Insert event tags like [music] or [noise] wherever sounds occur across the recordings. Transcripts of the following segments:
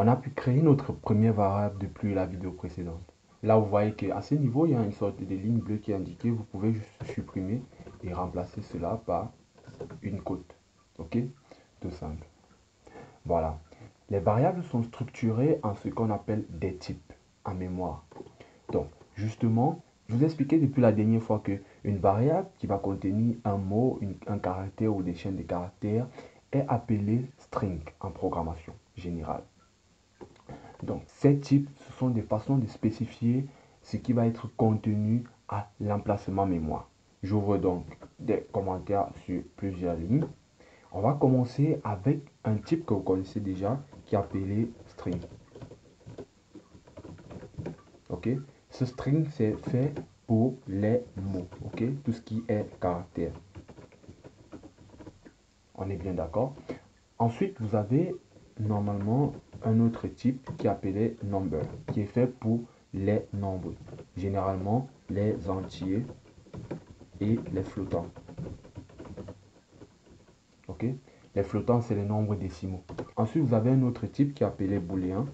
on a pu créer notre première variable depuis la vidéo précédente. Là, vous voyez qu'à ce niveau, il y a une sorte de ligne bleue qui est indiquée. Vous pouvez juste supprimer et remplacer cela par une cote. OK? Tout simple. Voilà. Les variables sont structurées en ce qu'on appelle des types en mémoire. Donc, justement, je vous ai expliqué depuis la dernière fois que une variable qui va contenir un mot, un caractère ou des chaînes de caractères est appelée string en programmation générale. Donc, ces types, ce sont des façons de spécifier ce qui va être contenu à l'emplacement mémoire. J'ouvre donc des commentaires sur plusieurs lignes. On va commencer avec un type que vous connaissez déjà qui est appelé string. Ok? Ce string, c'est fait pour les mots. Ok? Tout ce qui est caractère. On est bien d'accord? Ensuite, vous avez normalement un autre type qui appelé number, qui est fait pour les nombres, généralement les entiers et les flottants. Ok? Les flottants, c'est les nombres décimaux. Ensuite, vous avez un autre type qui est appelé booléen,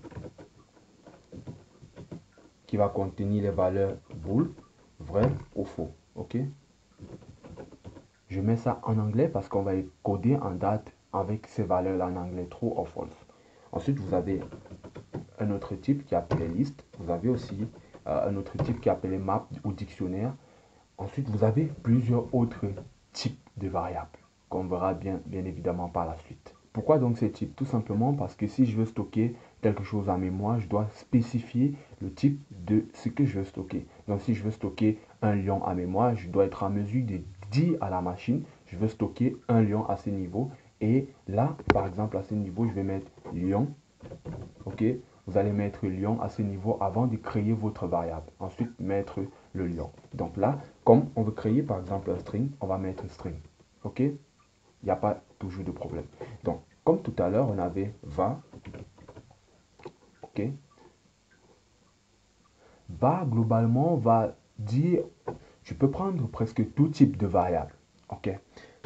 qui va contenir les valeurs bool, vrai ou faux. Ok? Je mets ça en anglais parce qu'on va coder en date avec ces valeurs-là en anglais, true ou false. Ensuite, vous avez un autre type qui est liste. Vous avez aussi euh, un autre type qui est appelé map ou dictionnaire. Ensuite, vous avez plusieurs autres types de variables qu'on verra bien, bien évidemment par la suite. Pourquoi donc ces types? Tout simplement parce que si je veux stocker quelque chose en mémoire, je dois spécifier le type de ce que je veux stocker. Donc si je veux stocker un lion en mémoire, je dois être en mesure de dire à la machine, je veux stocker un lion à ce niveau. Et là, par exemple, à ce niveau, je vais mettre lion. OK Vous allez mettre lion à ce niveau avant de créer votre variable. Ensuite, mettre le lion. Donc là, comme on veut créer par exemple un string, on va mettre string. OK Il n'y a pas toujours de problème. Donc, comme tout à l'heure, on avait va. OK Va, globalement, va dire, tu peux prendre presque tout type de variable. OK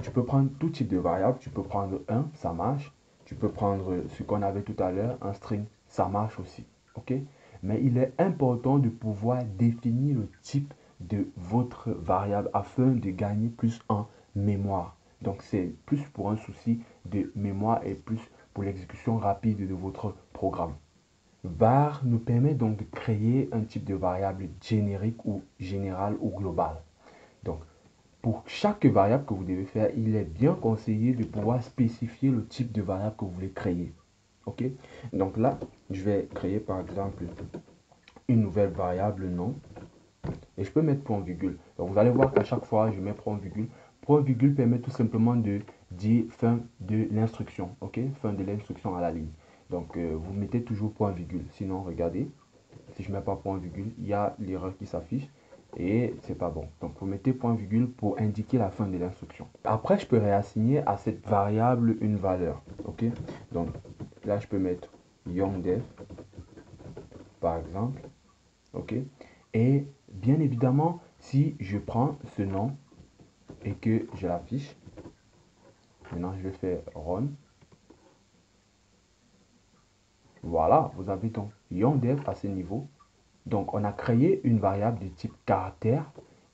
Tu peux prendre tout type de variable. Tu peux prendre un, ça marche. Tu peux prendre ce qu'on avait tout à l'heure, un string, ça marche aussi. OK? Mais il est important de pouvoir définir le type de votre variable afin de gagner plus en mémoire. Donc c'est plus pour un souci de mémoire et plus pour l'exécution rapide de votre programme. var nous permet donc de créer un type de variable générique ou général ou global. Donc pour chaque variable que vous devez faire, il est bien conseillé de pouvoir spécifier le type de variable que vous voulez créer. OK? Donc là, je vais créer par exemple une nouvelle variable nom. Et je peux mettre point virgule. Donc vous allez voir qu'à chaque fois, je mets point virgule. Point virgule permet tout simplement de dire fin de l'instruction. OK? Fin de l'instruction à la ligne. Donc euh, vous mettez toujours point virgule. Sinon, regardez, si je mets pas point virgule, il y a l'erreur qui s'affiche et c'est pas bon. Donc vous mettez point virgule pour indiquer la fin de l'instruction. Après, je peux réassigner à cette variable une valeur. Ok? Donc là, je peux mettre youngDev par exemple. Ok? Et bien évidemment, si je prends ce nom et que je l'affiche, maintenant je vais faire run. Voilà, vous avez donc youngDev à ce niveau donc, on a créé une variable de type caractère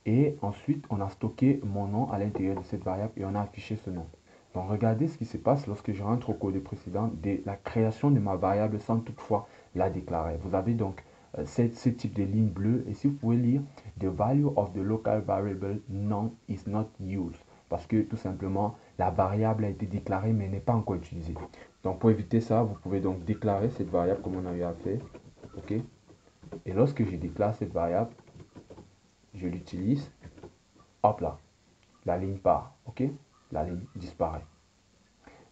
et ensuite, on a stocké mon nom à l'intérieur de cette variable et on a affiché ce nom. Donc, regardez ce qui se passe lorsque je rentre au code précédent de la création de ma variable sans toutefois la déclarer. Vous avez donc euh, ce type de ligne bleue et si vous pouvez lire The value of the local variable non is not used parce que tout simplement la variable a été déclarée mais n'est pas encore utilisée. Donc pour éviter ça, vous pouvez donc déclarer cette variable comme on a eu à faire. OK? Et lorsque je déclare cette variable, je l'utilise, hop là, la ligne part, ok? La ligne disparaît.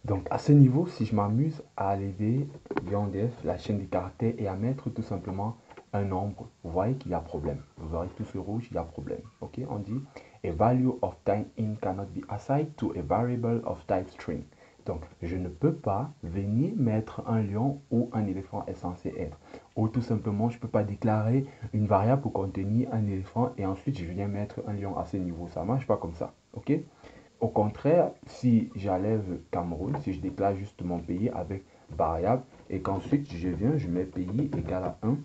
Donc à ce niveau, si je m'amuse à lever YonDef, la chaîne des caractères, et à mettre tout simplement un nombre, vous voyez qu'il y a problème. Vous aurez tout ce rouge, il y a problème. Ok? On dit a value of time in cannot be assigned to a variable of type string. Donc, je ne peux pas venir mettre un lion où un éléphant est censé être. Ou tout simplement, je ne peux pas déclarer une variable pour contenir un éléphant et ensuite je viens mettre un lion à ce niveau. Ça marche pas comme ça. OK? Au contraire, si j'enlève Cameroun, si je déclare juste mon pays avec variable et qu'ensuite je viens, je mets pays égal à 1,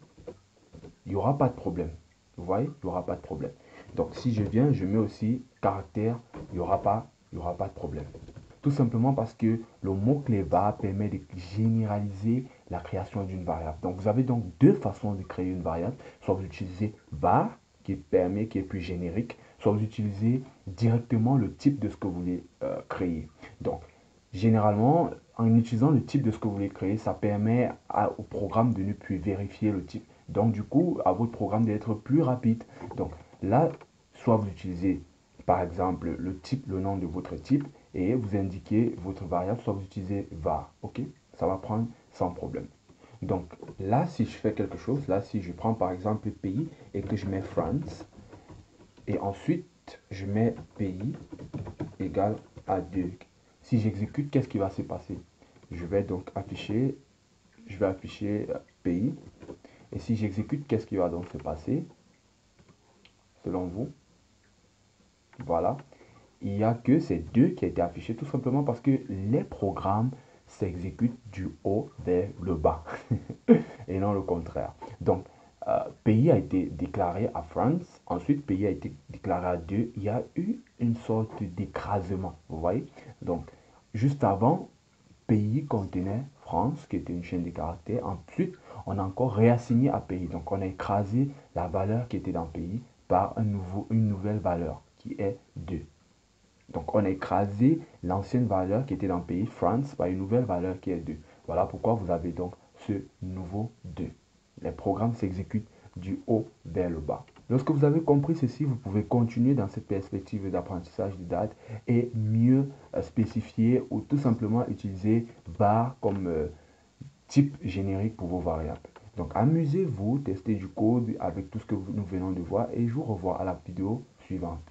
il n'y aura pas de problème. Vous voyez, il n'y aura pas de problème. Donc si je viens, je mets aussi caractère, il n'y aura, pas, il y aura pas de problème. Tout simplement parce que le mot-clé var permet de généraliser la création d'une variable. Donc vous avez donc deux façons de créer une variable. Soit vous utilisez var, qui permet, qui est plus générique, soit vous utilisez directement le type de ce que vous voulez euh, créer. Donc généralement, en utilisant le type de ce que vous voulez créer, ça permet au programme de ne plus vérifier le type. Donc du coup, à votre programme d'être plus rapide. Donc là, soit vous utilisez par exemple le type, le nom de votre type et vous indiquez votre variable, soit vous utilisez var. Ok, ça va prendre sans problème. Donc là, si je fais quelque chose, là, si je prends par exemple pays et que je mets France, et ensuite je mets pays égal à 2. Si j'exécute, qu'est-ce qui va se passer? Je vais donc afficher, je vais afficher euh, pays. Et si j'exécute, qu'est-ce qui va donc se passer? Selon vous? Voilà. Il n'y a que ces deux qui a été affiché tout simplement parce que les programmes s'exécutent du haut vers le bas [laughs] et non le contraire. Donc, euh, pays a été déclaré à France, ensuite pays a été déclaré à 2. Il y a eu une sorte d'écrasement, vous voyez Donc, juste avant, pays contenait France, qui était une chaîne de caractères. Ensuite, on a encore réassigné à pays. Donc, on a écrasé la valeur qui était dans pays par un nouveau, une nouvelle valeur qui est 2. Donc, on a écrasé l'ancienne valeur qui était dans pays France par une nouvelle valeur qui est 2. Voilà pourquoi vous avez donc ce nouveau 2. Les programmes s'exécutent du haut vers le bas. Lorsque vous avez compris ceci, vous pouvez continuer dans cette perspective d'apprentissage de date et mieux euh, spécifier ou tout simplement utiliser var comme euh, type générique pour vos variables. Donc amusez-vous, testez du code avec tout ce que nous venons de voir et je vous revois à la vidéo suivante.